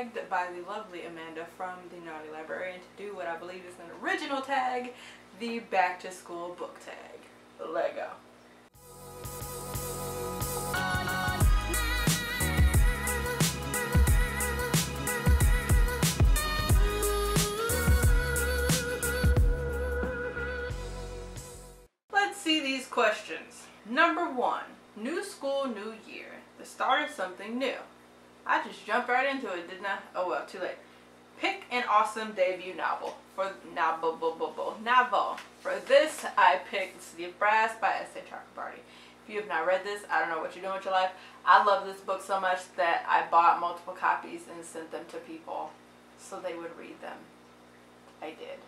tagged by the lovely Amanda from the Naughty Librarian to do what I believe is an original tag, the back to school book tag. Lego. Let's see these questions. Number one, new school, new year. The start of something new. I just jumped right into it, didn't I? Oh well, too late. Pick an awesome debut novel. For novel, novel. For this, I picked The City of Brass by S.A. Chakraborty. If you have not read this, I don't know what you're doing with your life. I love this book so much that I bought multiple copies and sent them to people so they would read them. I did.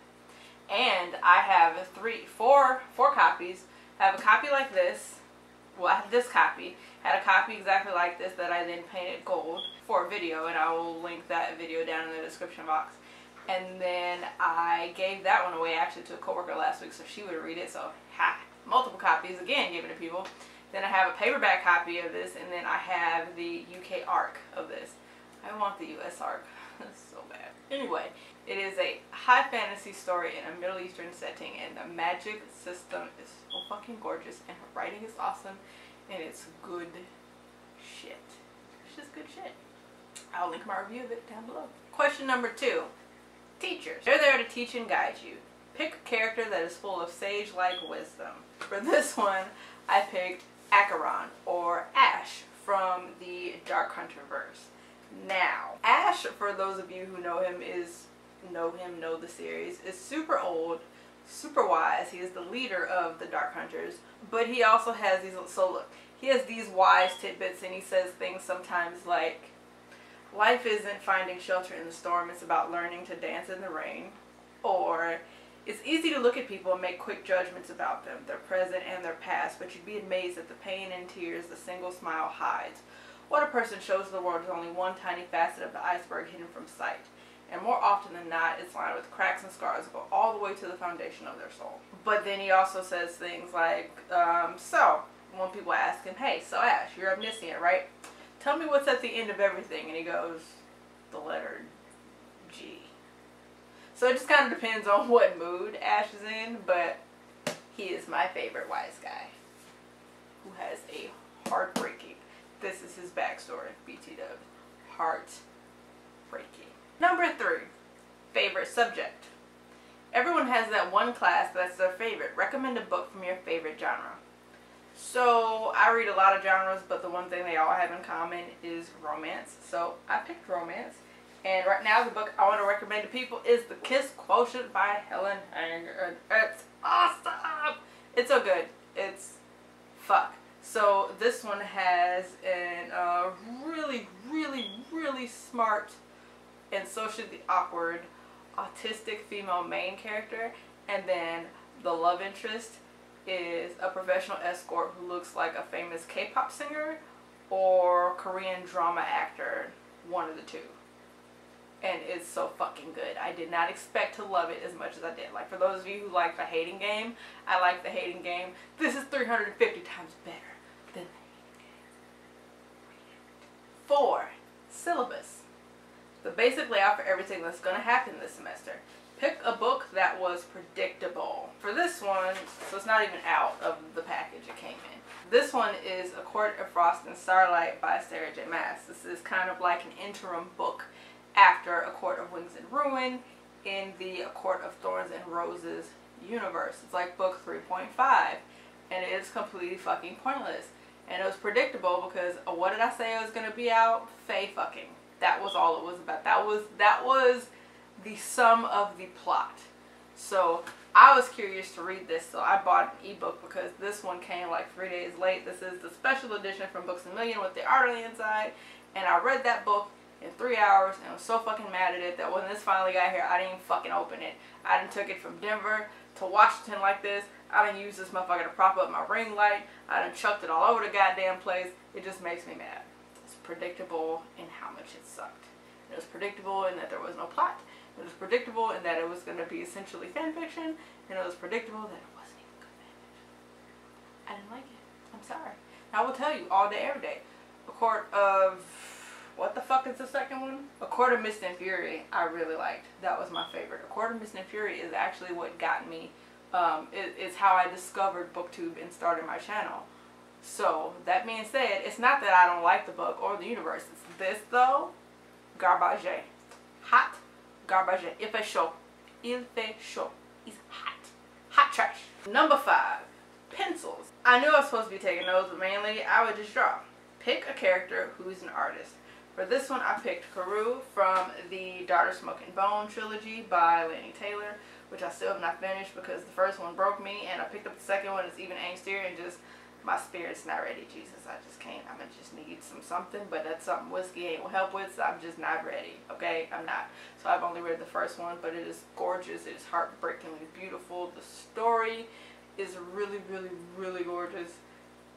And I have three, four, four copies. I have a copy like this. Well, I have this copy. I had a copy exactly like this that I then painted gold for a video, and I will link that video down in the description box. And then I gave that one away actually to a coworker last week so she would read it. So, ha, multiple copies again given to people. Then I have a paperback copy of this, and then I have the UK ARC of this. I want the US ARC. so bad. Anyway, it is a high fantasy story in a Middle Eastern setting, and the magic system is so fucking gorgeous, and her writing is awesome, and it's good shit. It's just good shit. I'll link my review of it down below. Question number two. Teachers. They're there to teach and guide you. Pick a character that is full of sage-like wisdom. For this one, I picked Acheron, or Ash, from the Dark Hunter verse. Now, Ash, for those of you who know him, is know him, know the series, is super old, super wise. He is the leader of the Dark Hunters, but he also has these, so look, he has these wise tidbits and he says things sometimes like, life isn't finding shelter in the storm, it's about learning to dance in the rain. Or, it's easy to look at people and make quick judgments about them, their present and their past, but you'd be amazed at the pain and tears the single smile hides. What a person shows the world is only one tiny facet of the iceberg hidden from sight. And more often than not, it's lined with cracks and scars that go all the way to the foundation of their soul. But then he also says things like, um, so, when people ask him, hey, so Ash, you're omniscient, right? Tell me what's at the end of everything. And he goes, the letter G. So it just kind of depends on what mood Ash is in, but he is my favorite wise guy who has a heartbreaking, this is his backstory, BT dub, heartbreaking. Number three, favorite subject. Everyone has that one class that's their favorite. Recommend a book from your favorite genre. So I read a lot of genres, but the one thing they all have in common is romance. So I picked romance. And right now the book I want to recommend to people is The Kiss Quotient by Helen Hoang. It's awesome! It's so good. It's fuck. So this one has a uh, really, really, really smart and socially awkward autistic female main character and then the love interest is a professional escort who looks like a famous K-pop singer or Korean drama actor, one of the two. And it's so fucking good. I did not expect to love it as much as I did. Like for those of you who like the hating game, I like the hating game. This is 350 times better than the hating game. Four, syllabus the basic layout for everything that's going to happen this semester. Pick a book that was predictable. For this one, it's not even out of the package it came in. This one is A Court of Frost and Starlight by Sarah J Maas. This is kind of like an interim book after A Court of Wings and Ruin in the A Court of Thorns and Roses universe. It's like book 3.5 and it is completely fucking pointless. And it was predictable because what did I say it was going to be out? Fae fucking. That was all it was about. That was that was the sum of the plot. So I was curious to read this, so I bought an ebook because this one came like three days late. This is the special edition from Books a Million with the art on the inside, and I read that book in three hours and was so fucking mad at it that when this finally got here, I didn't even fucking open it. I didn't took it from Denver to Washington like this. I didn't use this motherfucker to prop up my ring light. I done chucked it all over the goddamn place. It just makes me mad It's predictable in how much it sucked. It was predictable in that there was no plot. It was predictable in that it was going to be essentially fan fiction. And it was predictable that it wasn't even good fan fiction. I didn't like it. I'm sorry. I will tell you all day, every day. A Court of what the fuck is the second one? A Court of Mist and Fury. I really liked. That was my favorite. A Court of Mist and Fury is actually what got me. Um, it, it's how I discovered BookTube and started my channel. So that being said, it's not that I don't like the book or the universe. It's this though, garbage. Hot garbage. Chaud. Il fait chaud. It's hot. Hot trash. Number five, pencils. I knew I was supposed to be taking notes, but mainly I would just draw. Pick a character who's an artist. For this one, I picked Karou from the Daughter of Smoke and Bone trilogy by Laini Taylor, which I still have not finished because the first one broke me, and I picked up the second one. It's even angstier and just my spirit's not ready. Jesus, I just can't. I'm gonna just need some something, but that's something whiskey ain't will help with. So I'm just not ready. Okay, I'm not. So I've only read the first one, but it is gorgeous. It is heartbreakingly beautiful. The story is really, really, really gorgeous,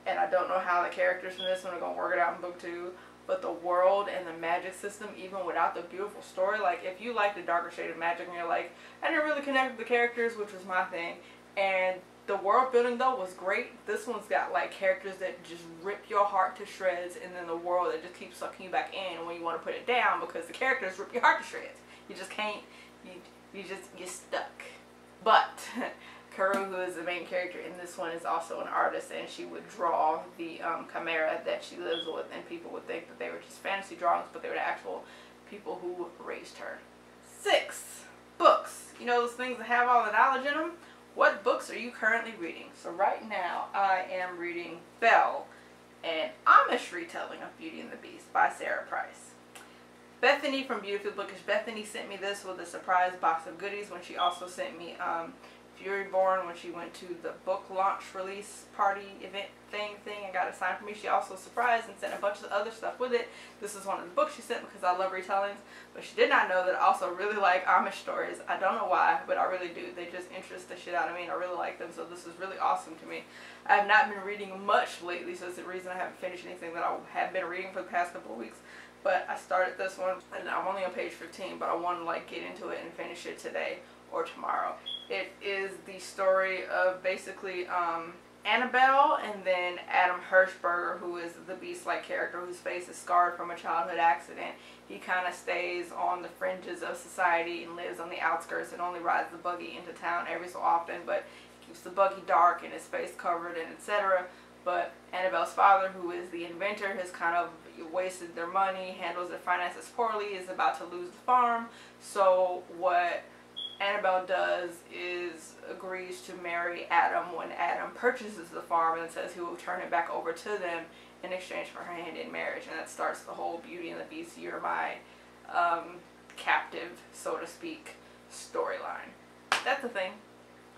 and I don't know how the characters from this one are gonna work it out in book two but the world and the magic system, even without the beautiful story, like if you like the darker shade of magic and you're like, I didn't really connect with the characters, which was my thing, and the world building though was great. This one's got like characters that just rip your heart to shreds, and then the world that just keeps sucking you back in when you want to put it down because the characters rip your heart to shreds. You just can't. You you just get stuck. But Karou, who is the main character in this one, is also an artist, and she would draw the um, chimera that she lives with, and people would think that they were just fantasy drawings, but they were the actual people who raised her. Six, books. You know those things that have all the knowledge in them? What books are you currently reading? So right now, I am reading Belle, an Amish retelling of Beauty and the Beast by Sarah Price. Bethany from Beautiful Bookish Bethany sent me this with a surprise box of goodies when she also sent me um, Furyborn when she went to the book launch release party event thing thing and got a sign for me. She also surprised and sent a bunch of other stuff with it. This is one of the books she sent because I love retellings. But she did not know that I also really like Amish stories. I don't know why, but I really do. They just interest the shit out of me and I really like them. So this is really awesome to me. I have not been reading much lately, so it's the reason I haven't finished anything that I have been reading for the past couple of weeks. But I started this one and I'm only on page 15, but I want to like get into it and finish it today or tomorrow. It is the story of basically um, Annabelle and then Adam Hirschberger, who is the beast-like character whose face is scarred from a childhood accident. He kind of stays on the fringes of society and lives on the outskirts and only rides the buggy into town every so often, but keeps the buggy dark and his face covered and etc. But Annabelle's father, who is the inventor, has kind of wasted their money, handles their finances poorly, is about to lose the farm. So what Annabelle does is agrees to marry Adam when Adam purchases the farm and says he will turn it back over to them in exchange for her hand in marriage. And that starts the whole Beauty and the Beast, you're my um, captive, so to speak, storyline. That's the thing.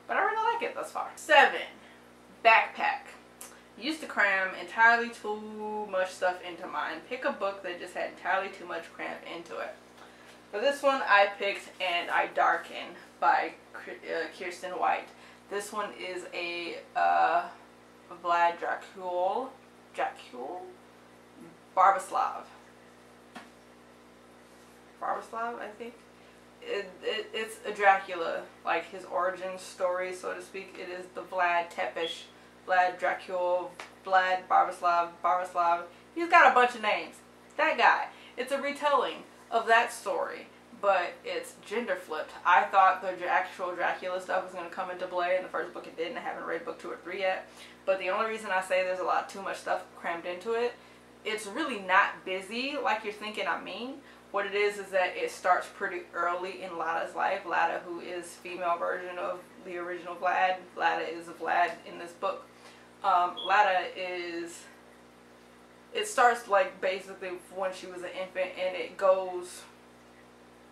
But I really like it thus far. Seven, backpack. Used to cram entirely too much stuff into mine. Pick a book that just had entirely too much crammed into it. For this one, I picked And I Darken by Kiersten White. This one is a uh, Vlad Dracul, Dracul, Barbaslav. Barbaslav, I think. It, it, it's a Dracula, like his origin story, so to speak. It is the Vlad Tepish, Vlad Dracul, Vlad Barbaslav, Barbaslav. He's got a bunch of names. That guy. It's a retelling of that story, but it's gender flipped. I thought the actual Dracula stuff was going to come into play in the first book. It didn't. I haven't read book two or three yet. But the only reason I say there's a lot too much stuff crammed into it, it's really not busy like you're thinking I mean. What it is is that it starts pretty early in Lada's life. Lada, who is female version of the original Vlad. Lada is a Vlad in this book. Um, Lada is it starts like basically when she was an infant and it goes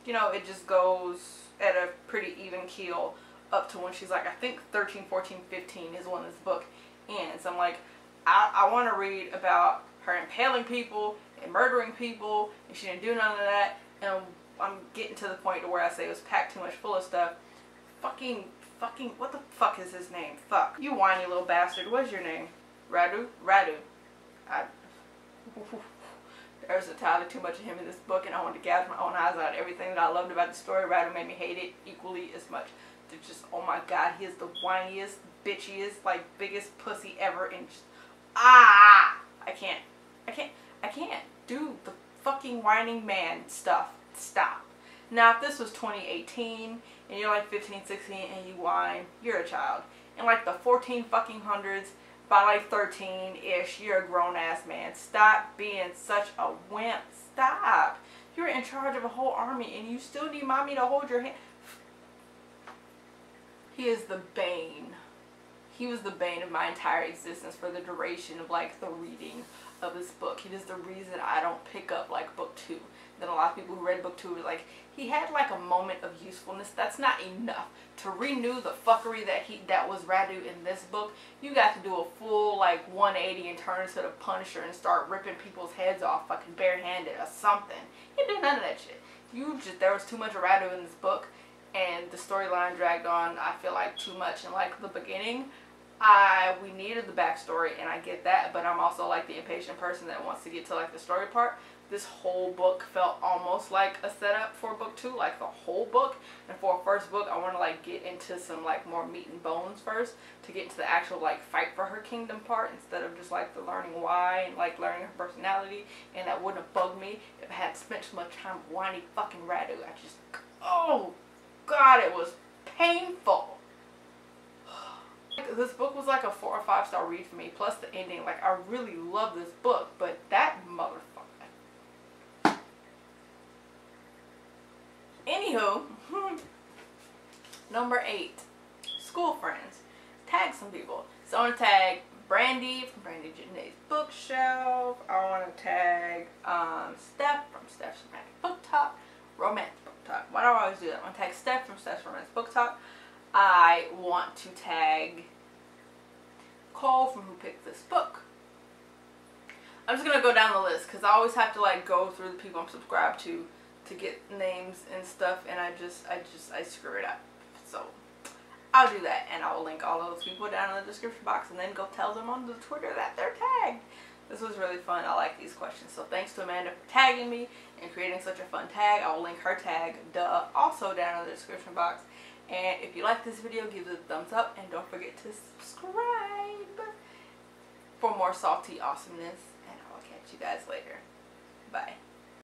you know it just goes at a pretty even keel up to when she's like I think 13 14 15 is when this book ends. I'm like I, I want to read about her impaling people and murdering people and she didn't do none of that. And I'm getting to the point to where I say it was packed too much full of stuff. Fucking fucking what the fuck is his name? Fuck. You whiny little bastard. What's your name? Radu? Radu. I there's entirely too much of him in this book and I wanted to gouge my own eyes out. Everything that I loved about the story rather made me hate it equally as much. They're just, oh my god, he is the whiniest, bitchiest, like biggest pussy ever and just, ah! I can't. I can't. I can't do the fucking whining man stuff. Stop. Now, if this was 2018 and you're like 15, 16 and you whine, you're a child. In like the 14 fucking hundreds, by like 13-ish, you're a grown-ass man. Stop being such a wimp. Stop. You're in charge of a whole army and you still need mommy to hold your hand. He is the bane. He was the bane of my entire existence for the duration of like the reading of this book. He is the reason I don't pick up like book two. Then a lot of people who read book two were like, he had like a moment of usefulness. That's not enough to renew the fuckery that he that was Radu in this book. You got to do a full like 180 and turn into the Punisher and start ripping people's heads off fucking barehanded or something. He did none of that shit. You just there was too much Radu in this book, and the storyline dragged on. I feel like too much in like the beginning. I we needed the backstory and I get that, but I'm also like the impatient person that wants to get to like the story part this whole book felt almost like a setup for book two, like the whole book. And for a first book, I want to like get into some like more meat and bones first to get into the actual like fight for her kingdom part instead of just like the learning why and like learning her personality. And that wouldn't have bugged me if I had spent so much time whiny fucking Radu. I just, oh god, it was painful. This book was like a four or five star read for me, plus the ending. Like, I really love this book, but that motherfucker Anywho, number eight, school friends. Tag some people. So I want to tag Brandi from Brandi Janee's Bookshelf. I want to tag um, Steph from Steph's Romantic Book Talk. Romance Book Talk. Why do I always do that? I want to tag Steph from Steph's Romance Book Talk. I want to tag Cole from Who Picked This Book. I'm just going to go down the list because I always have to like go through the people I'm subscribed to to get names and stuff and I just I just I screw it up. So I'll do that and I'll link all those people down in the description box and then go tell them on the Twitter that they're tagged. This was really fun I like these questions so thanks to Amanda for tagging me and creating such a fun tag I will link her tag duh also down in the description box. And if you like this video give it a thumbs up and don't forget to subscribe for more salty awesomeness and I will catch you guys later. Bye